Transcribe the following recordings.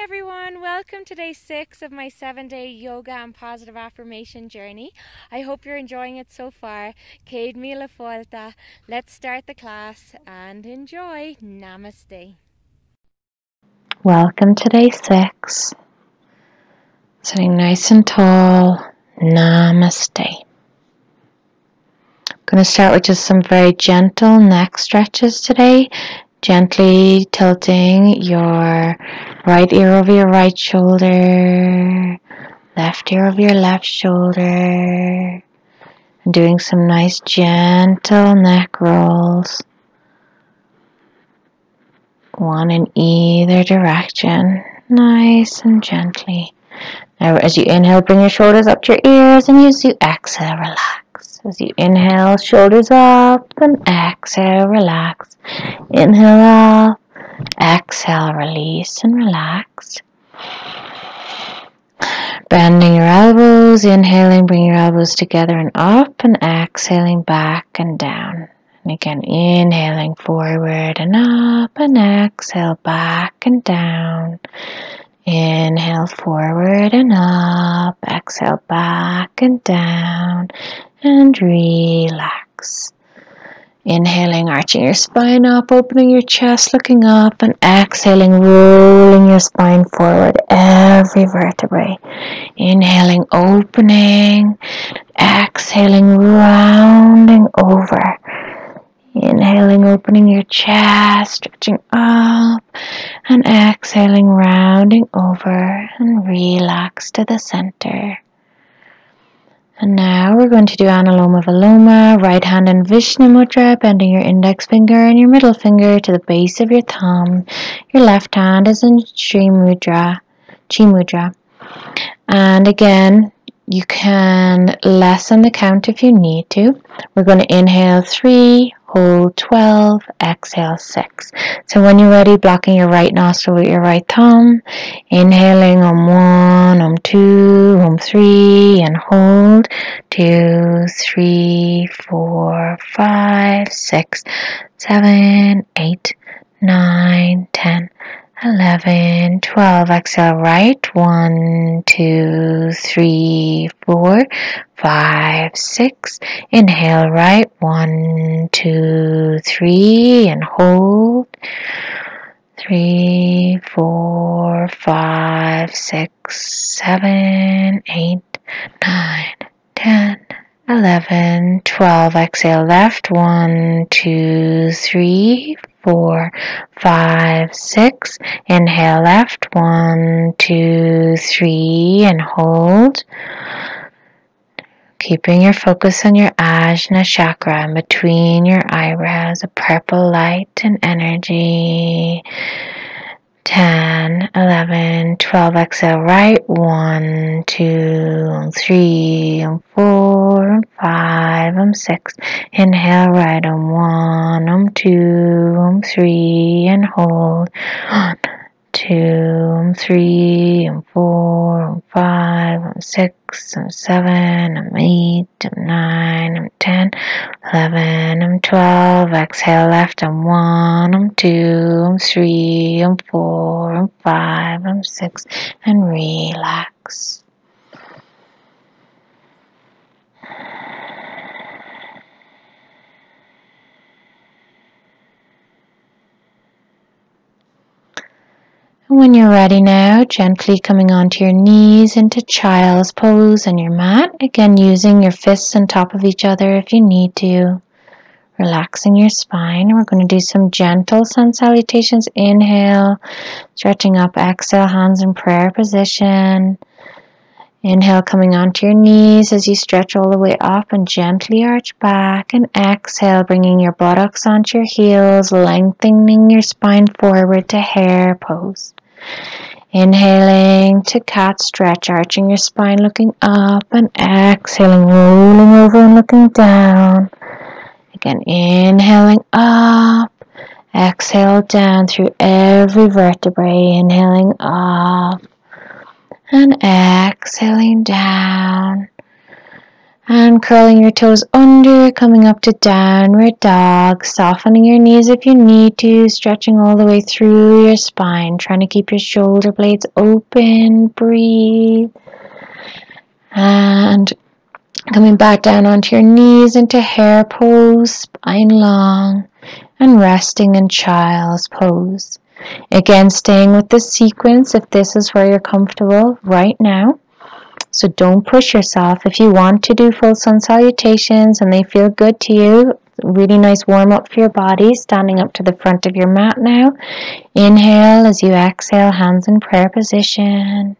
Everyone, welcome to day six of my seven day yoga and positive affirmation journey. I hope you're enjoying it so far. Céad míle fáilte. Let's start the class and enjoy. Namaste. Welcome to day six. Sitting nice and tall. Namaste. I'm going to start with just some very gentle neck stretches today. Gently tilting your right ear over your right shoulder, left ear over your left shoulder, and doing some nice gentle neck rolls. One in either direction, nice and gently. Now, as you inhale, bring your shoulders up to your ears, and as you exhale, relax. As you inhale, shoulders up, and exhale, relax. Inhale up, exhale, release and relax. Bending your elbows, inhaling, bring your elbows together and up, and exhaling back and down. And again, inhaling forward and up, and exhale back and down. Inhale forward and up, exhale back and down, and relax. Inhaling, arching your spine up, opening your chest, looking up, and exhaling, rolling your spine forward, every vertebrae. Inhaling, opening, exhaling, rounding over. Inhaling, opening your chest, stretching up, and exhaling, rounding over, and relax to the center. And now we're going to do Anuloma Viloma, right hand in Vishnu Mudra, bending your index finger and your middle finger to the base of your thumb. Your left hand is in Sri Mudra, Chin Mudra. And again, you can lessen the count if you need to. We're going to inhale three, hold 12, exhale 6. So when you're ready, blocking your right nostril with your right thumb, inhaling on 1, on 2, on 3, and hold 2, 3, 4, 5, 6, 7, 8, 9, 10. 11, 12, exhale right, 1, 2, 3, 4, 5, 6, inhale right, 1, 2, 3, and hold, 3, 4, 5, 6, 7, 8, 9, 10, 11, 12, exhale left, 1, 2, 3, four, five, six. Inhale left, one, two, three, and hold. Keeping your focus on your Ajna chakra in between your eyebrows, a purple light and energy. 10, 11, 12, exhale, right, 1, 2, 3, 4, 5, um, 6, inhale, right, 1, um, 2, um, 3, and hold, 1, 2, 3, 4, 5, I'm 6, I'm 7, I'm 8, I'm 9, I'm 10, 11, I'm 12. Exhale left, I'm 1, I'm 2, I'm 3, I'm 4, I'm 5, I'm 6, and relax. When you're ready now, gently coming onto your knees into child's pose on your mat. Again, using your fists on top of each other if you need to. Relaxing your spine. We're going to do some gentle sun salutations. Inhale, stretching up. Exhale, hands in prayer position. Inhale, coming onto your knees as you stretch all the way up and gently arch back. And exhale, bringing your buttocks onto your heels, lengthening your spine forward to hare pose. Inhaling to cat stretch, arching your spine, looking up, and exhaling, rolling over and looking down. Again, inhaling up, exhale down through every vertebrae, inhaling up, and exhaling down. And curling your toes under, coming up to downward dog, softening your knees if you need to, stretching all the way through your spine, trying to keep your shoulder blades open, breathe. And coming back down onto your knees into hare pose, spine long, and resting in child's pose. Again, staying with the sequence if this is where you're comfortable right now. So don't push yourself. If you want to do full sun salutations and they feel good to you, really nice warm up for your body, standing up to the front of your mat now. Inhale as you exhale, hands in prayer position.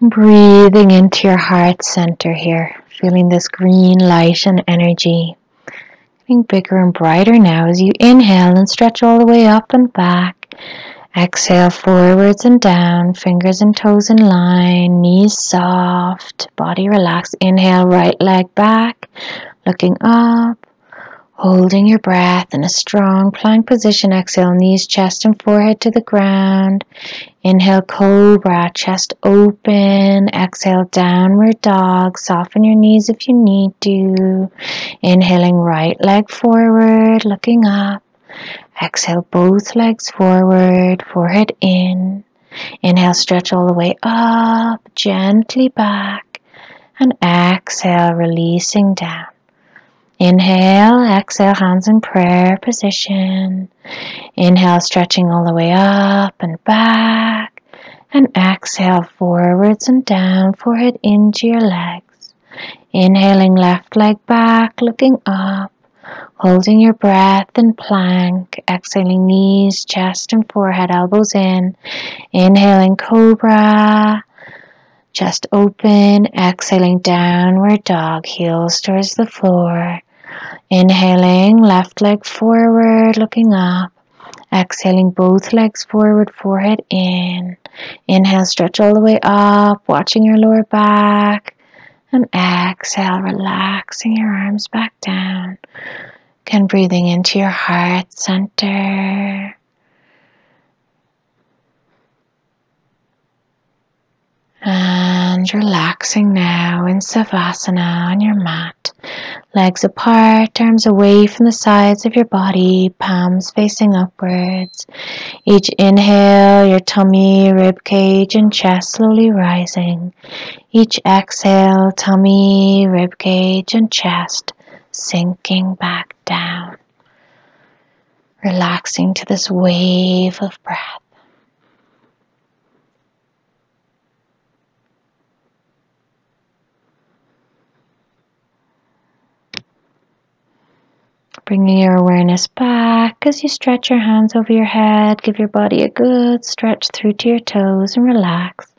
Breathing into your heart center here, feeling this green light and energy. Bigger and brighter now as you inhale and stretch all the way up and back. Exhale forwards and down, fingers and toes in line, knees soft, body relaxed. Inhale, right leg back, looking up, holding your breath in a strong plank position. Exhale, knees, chest, and forehead to the ground. Inhale, cobra, chest open. Exhale, downward dog. Soften your knees if you need to. Inhaling, right leg forward, looking up. Exhale, both legs forward, forehead in. Inhale, stretch all the way up, gently back. And exhale, releasing down. Inhale, exhale, hands in prayer position. Inhale, stretching all the way up and back. And exhale, forwards and down, forehead into your legs. Inhaling, left leg back, looking up holding your breath in plank, exhaling knees, chest, and forehead, elbows in, inhaling cobra, chest open, exhaling downward dog, heels towards the floor, inhaling left leg forward, looking up. Exhaling both legs forward, forehead in. Inhale, stretch all the way up, watching your lower back. And exhale, relaxing your arms back down. Again, breathing into your heart center. Relaxing now in Savasana on your mat. Legs apart, arms away from the sides of your body, palms facing upwards. Each inhale, your tummy, rib cage, and chest slowly rising. Each exhale, tummy, rib cage, and chest sinking back down. Relaxing to this wave of breath. Bringing your awareness back as you stretch your hands over your head. Give your body a good stretch through to your toes and relax.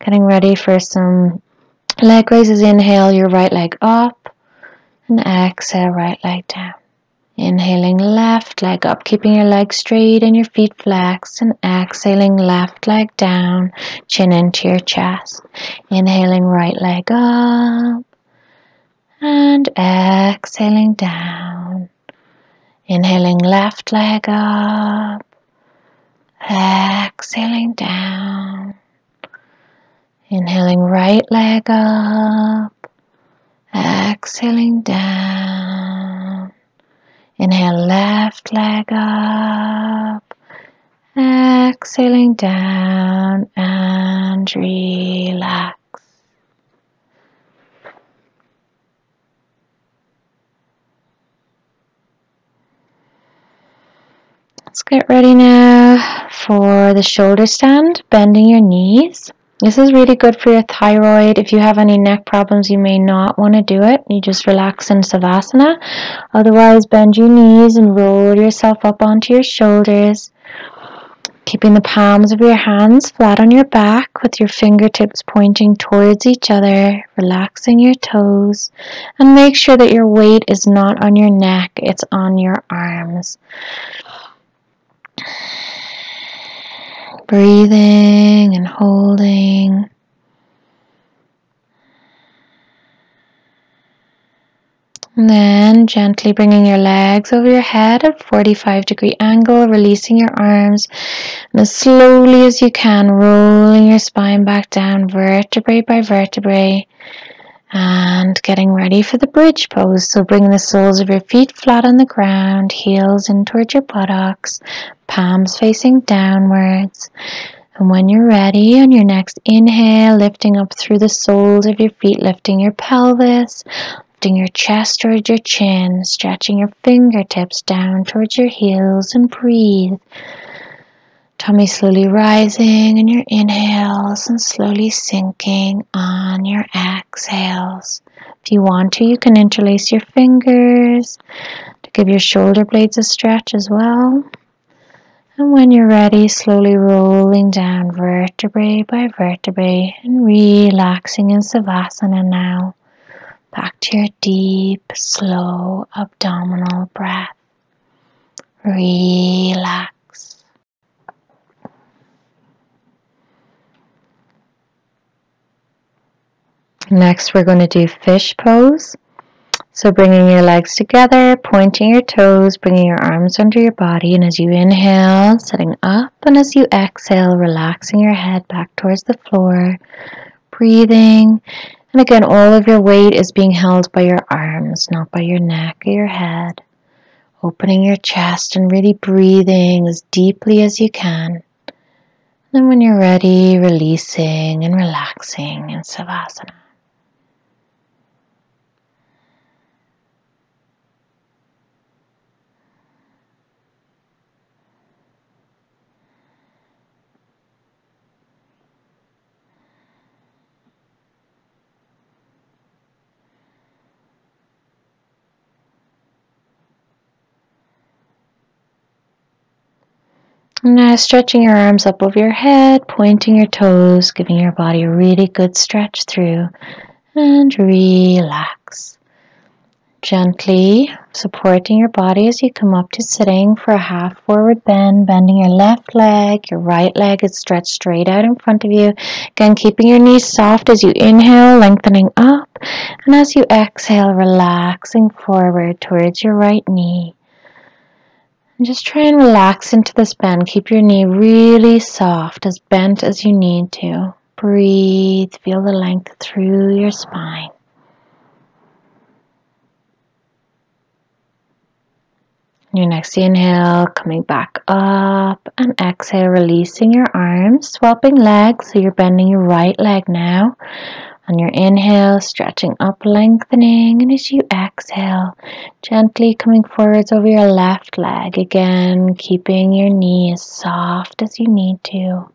Getting ready for some leg raises. Inhale your right leg up and exhale right leg down. Inhaling left leg up, keeping your legs straight and your feet flexed, and exhaling left leg down, chin into your chest. Inhaling right leg up, and exhaling down. Inhaling left leg up, exhaling down. Inhaling right leg up, exhaling down. Inhale left leg up, exhaling down and relax. Let's get ready now for the shoulder stand, bending your knees. This is really good for your thyroid. If you have any neck problems, you may not want to do it. You just relax in Savasana. Otherwise, bend your knees and roll yourself up onto your shoulders. Keeping the palms of your hands flat on your back with your fingertips pointing towards each other, relaxing your toes, and make sure that your weight is not on your neck, it's on your arms. Breathing and holding. And then gently bringing your legs over your head at 45 degree angle, releasing your arms. And as slowly as you can, rolling your spine back down, vertebrae by vertebrae. And getting ready for the bridge pose. So bring the soles of your feet flat on the ground, heels in towards your buttocks, palms facing downwards. And when you're ready, on your next inhale, lifting up through the soles of your feet, lifting your pelvis, lifting your chest towards your chin, stretching your fingertips down towards your heels, and breathe. Tummy slowly rising in your inhales and slowly sinking on your exhales. If you want to, you can interlace your fingers to give your shoulder blades a stretch as well. And when you're ready, slowly rolling down vertebrae by vertebrae and relaxing in Savasana now. Back to your deep, slow abdominal breath. Relax. Next, we're going to do fish pose. So bringing your legs together, pointing your toes, bringing your arms under your body, and as you inhale, sitting up, and as you exhale, relaxing your head back towards the floor, breathing. And again, all of your weight is being held by your arms, not by your neck or your head. Opening your chest and really breathing as deeply as you can. And then when you're ready, releasing and relaxing in Savasana. Now stretching your arms up over your head, pointing your toes, giving your body a really good stretch through, and relax. Gently supporting your body as you come up to sitting for a half forward bend, bending your left leg, your right leg is stretched straight out in front of you. Again, keeping your knees soft as you inhale, lengthening up, and as you exhale, relaxing forward towards your right knee. And just try and relax into this bend. Keep your knee really soft, as bent as you need to. Breathe, feel the length through your spine. Your next inhale, coming back up, and exhale, releasing your arms, swapping legs. So you're bending your right leg now. On your inhale, stretching up, lengthening, and as you exhale, gently coming forwards over your left leg again, keeping your knee as soft as you need to.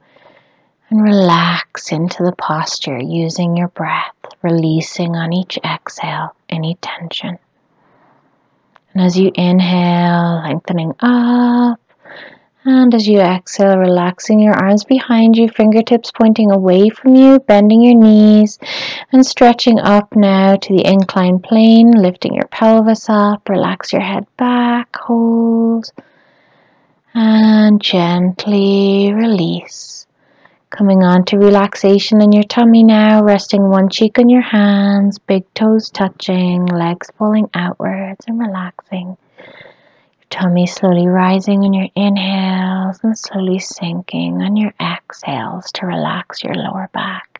And relax into the posture using your breath, releasing on each exhale any tension. And as you inhale, lengthening up, and as you exhale, relaxing your arms behind you, fingertips pointing away from you, bending your knees and stretching up now to the inclined plane, lifting your pelvis up, relax your head back, hold, and gently release. Coming on to relaxation in your tummy now, resting one cheek on your hands, big toes touching, legs pulling outwards and relaxing tummy slowly rising on your inhales and slowly sinking on your exhales to relax your lower back.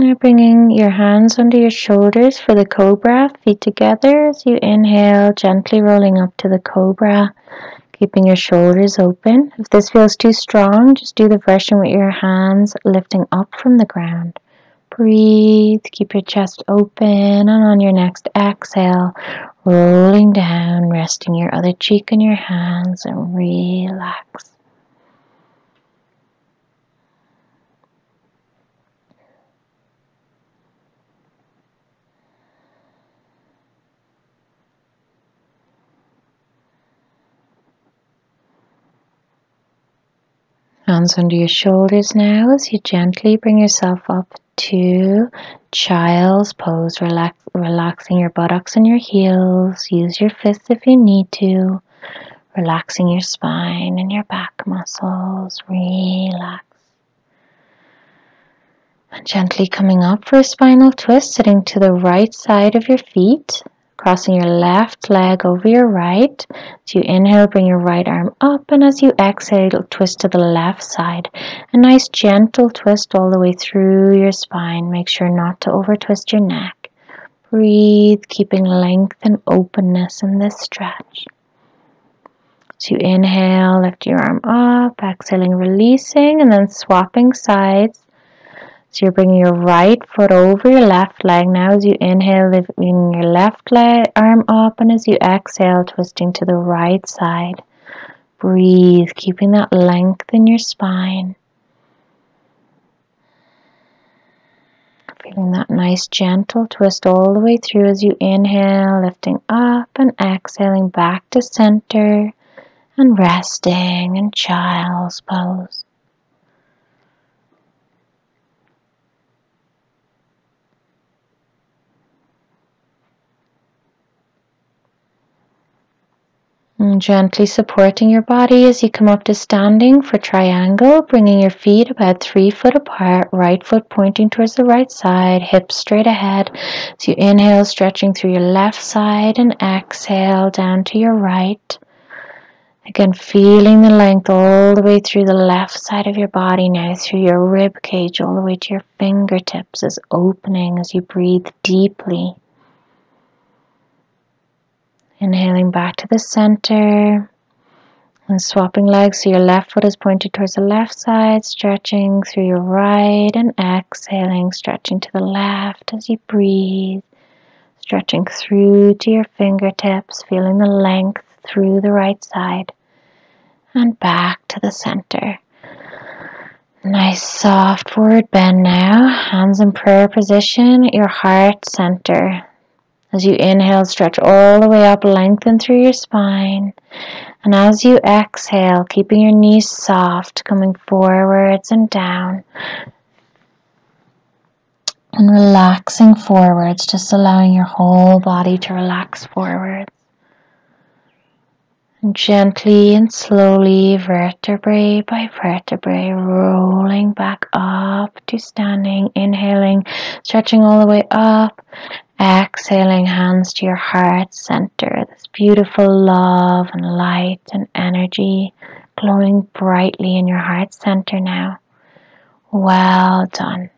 Now bringing your hands under your shoulders for the cobra, feet together as you inhale, gently rolling up to the cobra, keeping your shoulders open. If this feels too strong, just do the version with your hands lifting up from the ground. Breathe, keep your chest open, and on your next exhale, rolling down, resting your other cheek on your hands, and relax. Hands under your shoulders now as you gently bring yourself up to child's pose, relax, relaxing your buttocks and your heels. Use your fists if you need to. relaxing your spine and your back muscles. Relax. And gently coming up for a spinal twist, sitting to the right side of your feet, crossing your left leg over your right. As you inhale, bring your right arm up, and as you exhale, twist to the left side. A nice gentle twist all the way through your spine. Make sure not to over twist your neck. Breathe, keeping length and openness in this stretch. So you inhale, lift your arm up, exhaling, releasing, and then swapping sides. So you're bringing your right foot over your left leg now as you inhale, lifting your left leg arm up, and as you exhale, twisting to the right side. Breathe, keeping that length in your spine. Feeling that nice gentle twist all the way through as you inhale, lifting up and exhaling back to center and resting in child's pose. And gently supporting your body as you come up to standing for triangle, bringing your feet about three foot apart, right foot pointing towards the right side, hips straight ahead. So you inhale, stretching through your left side, and exhale down to your right. Again, feeling the length all the way through the left side of your body now, through your rib cage, all the way to your fingertips, is opening as you breathe deeply. Inhaling back to the center and swapping legs so your left foot is pointed towards the left side, stretching through your right and exhaling, stretching to the left as you breathe, stretching through to your fingertips, feeling the length through the right side and back to the center. Nice soft forward bend now, hands in prayer position at your heart center. As you inhale, stretch all the way up, lengthen through your spine. And as you exhale, keeping your knees soft, coming forwards and down. And relaxing forwards, just allowing your whole body to relax forwards. And gently and slowly, vertebrae by vertebrae, rolling back up to standing, inhaling, stretching all the way up, Exhaling hands to your heart center, this beautiful love and light and energy glowing brightly in your heart center now. Well done.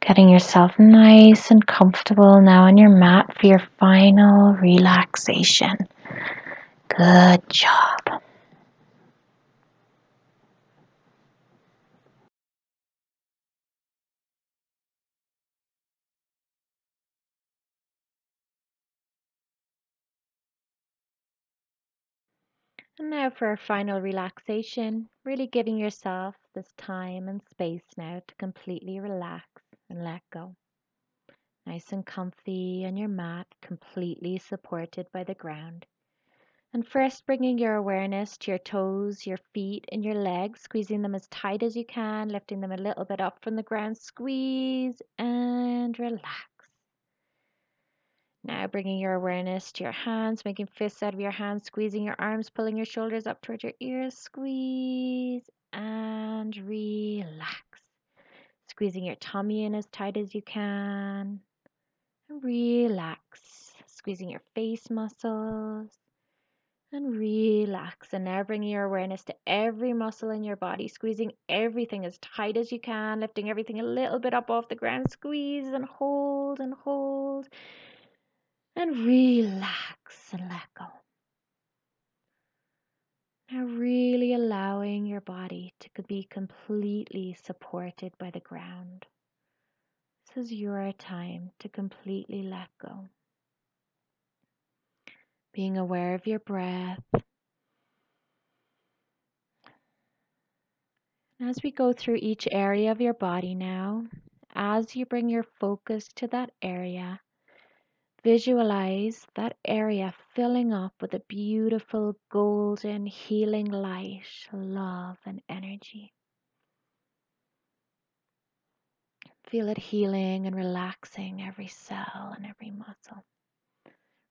Getting yourself nice and comfortable now on your mat for your final relaxation. Good job. Now for our final relaxation, really giving yourself this time and space now to completely relax and let go. Nice and comfy on your mat, completely supported by the ground. And first, bringing your awareness to your toes, your feet, and your legs, squeezing them as tight as you can, lifting them a little bit up from the ground. Squeeze and relax. Now bringing your awareness to your hands, making fists out of your hands, squeezing your arms, pulling your shoulders up towards your ears. Squeeze and relax. Squeezing your tummy in as tight as you can. Relax. Squeezing your face muscles. And relax. And now bringing your awareness to every muscle in your body, squeezing everything as tight as you can, lifting everything a little bit up off the ground. Squeeze and hold and hold and relax and let go. Now, really allowing your body to be completely supported by the ground. This is your time to completely let go. Being aware of your breath. As we go through each area of your body now, as you bring your focus to that area, Visualize that area filling up with a beautiful golden healing light, love, and energy. Feel it healing and relaxing every cell and every muscle.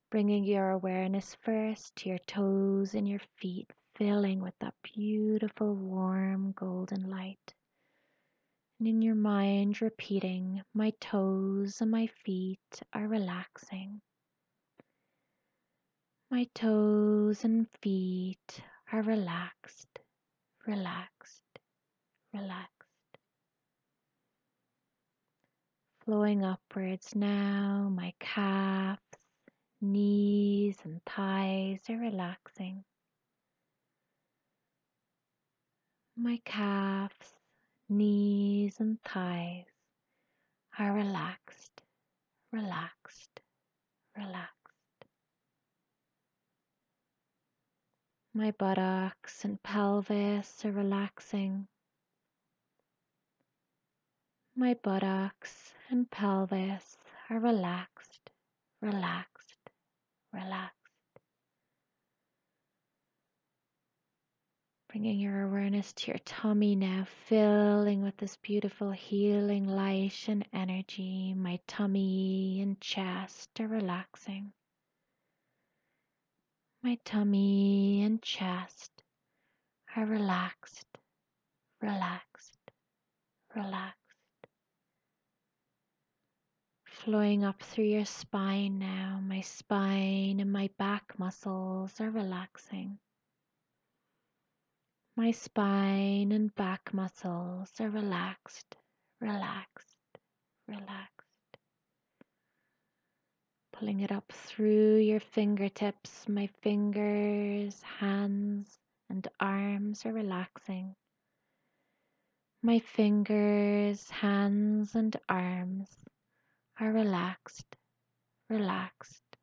Bringing your awareness first to your toes and your feet, filling with that beautiful warm golden light. And in your mind, repeating, My toes and my feet are relaxing. My toes and feet are relaxed, relaxed, relaxed. Flowing upwards now, my calves, knees, and thighs are relaxing. My calves, knees, and thighs are relaxed, relaxed, relaxed. My buttocks and pelvis are relaxing. My buttocks and pelvis are relaxed, relaxed, relaxed. Bringing your awareness to your tummy now, filling with this beautiful healing light and energy. My tummy and chest are relaxing. My tummy and chest are relaxed, relaxed, relaxed. Flowing up through your spine now, my spine and my back muscles are relaxing. My spine and back muscles are relaxed, relaxed, relaxed pulling it up through your fingertips. My fingers, hands, and arms are relaxing. My fingers, hands, and arms are relaxed, relaxed,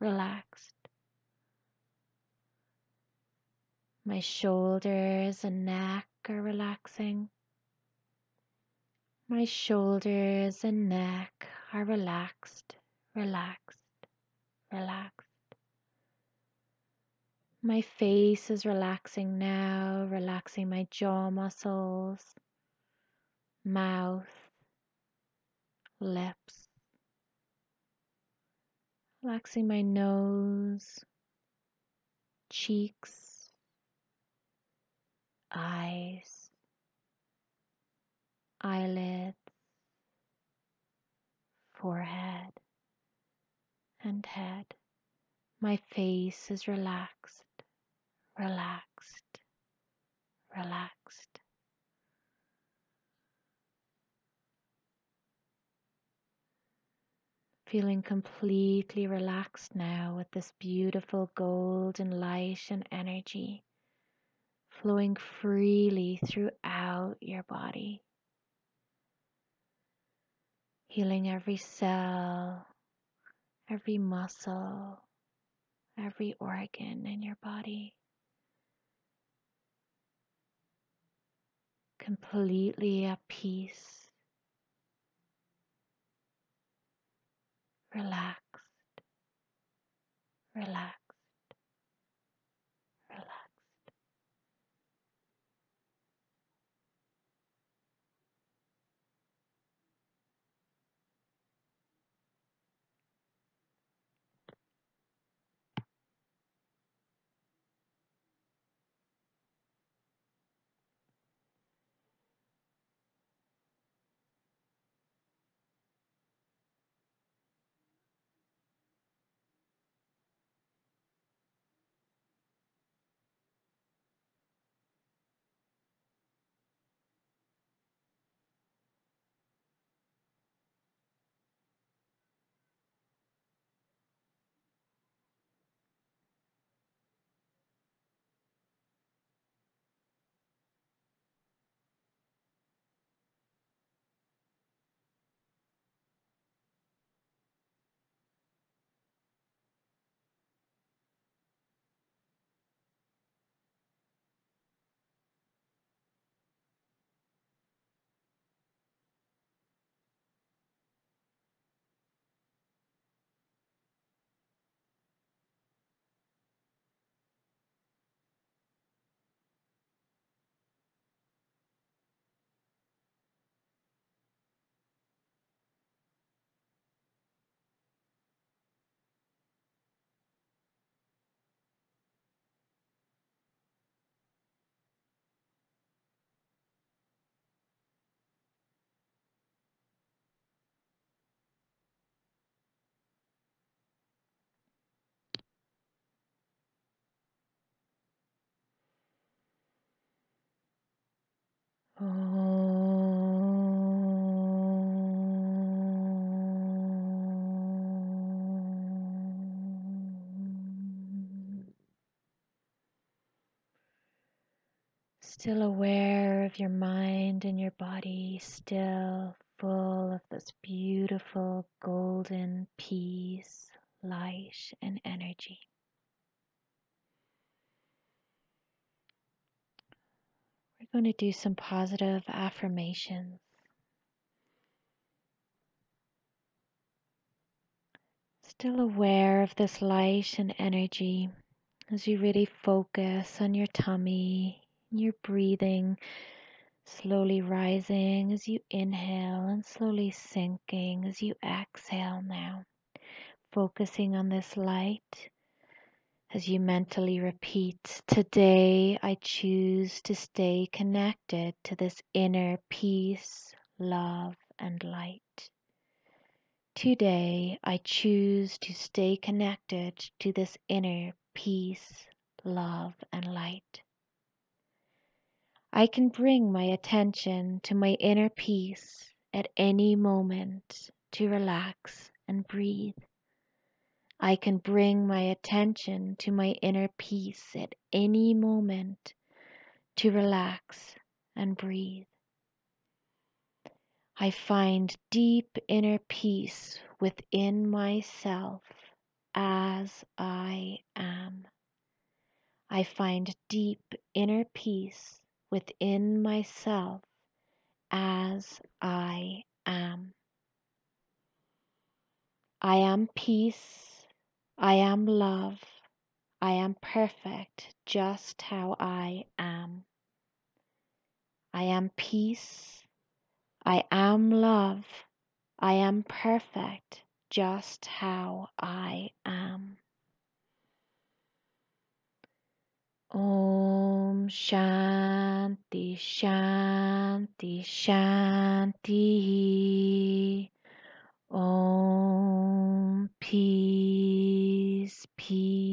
relaxed. My shoulders and neck are relaxing. My shoulders and neck are relaxed, relaxed, relaxed. My face is relaxing now, relaxing my jaw muscles, mouth, lips, relaxing my nose, cheeks, eyes, eyelids, forehead and head. My face is relaxed, relaxed, relaxed. Feeling completely relaxed now with this beautiful golden light and energy flowing freely throughout your body, healing every cell, every muscle, every organ in your body. Completely at peace, relaxed, relaxed. Still aware of your mind and your body, still full of this beautiful golden peace, light, and energy. We're going to do some positive affirmations. Still aware of this light and energy as you really focus on your tummy, your breathing, slowly rising as you inhale and slowly sinking as you exhale now. Focusing on this light as you mentally repeat, Today I choose to stay connected to this inner peace, love, and light. Today I choose to stay connected to this inner peace, love, and light. I can bring my attention to my inner peace at any moment to relax and breathe. I can bring my attention to my inner peace at any moment to relax and breathe. I find deep inner peace within myself as I am. I find deep inner peace within myself as I am. I am peace I am love. I am perfect just how I am. I am peace. I am love. I am perfect just how I am. Om Shanti Shanti Shanti. Om peace, peace,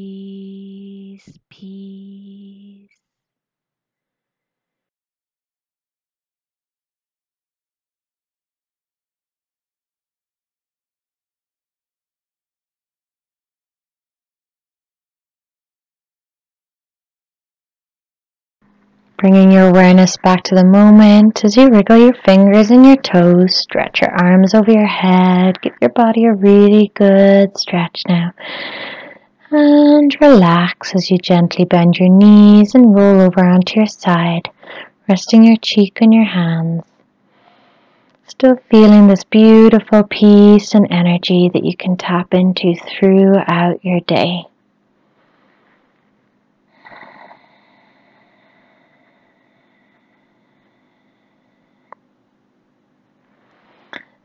Bringing your awareness back to the moment as you wriggle your fingers and your toes, stretch your arms over your head, give your body a really good stretch now. And relax as you gently bend your knees and roll over onto your side, resting your cheek on your hands. Still feeling this beautiful peace and energy that you can tap into throughout your day.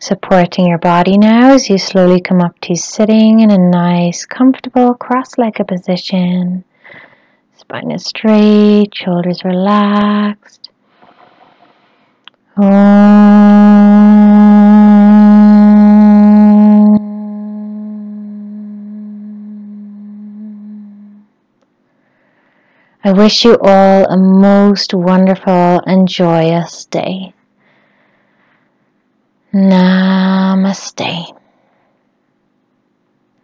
Supporting your body now as you slowly come up to sitting in a nice, comfortable cross-legged position. Spine is straight, shoulders relaxed. I wish you all a most wonderful and joyous day. Namaste.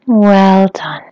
Well done.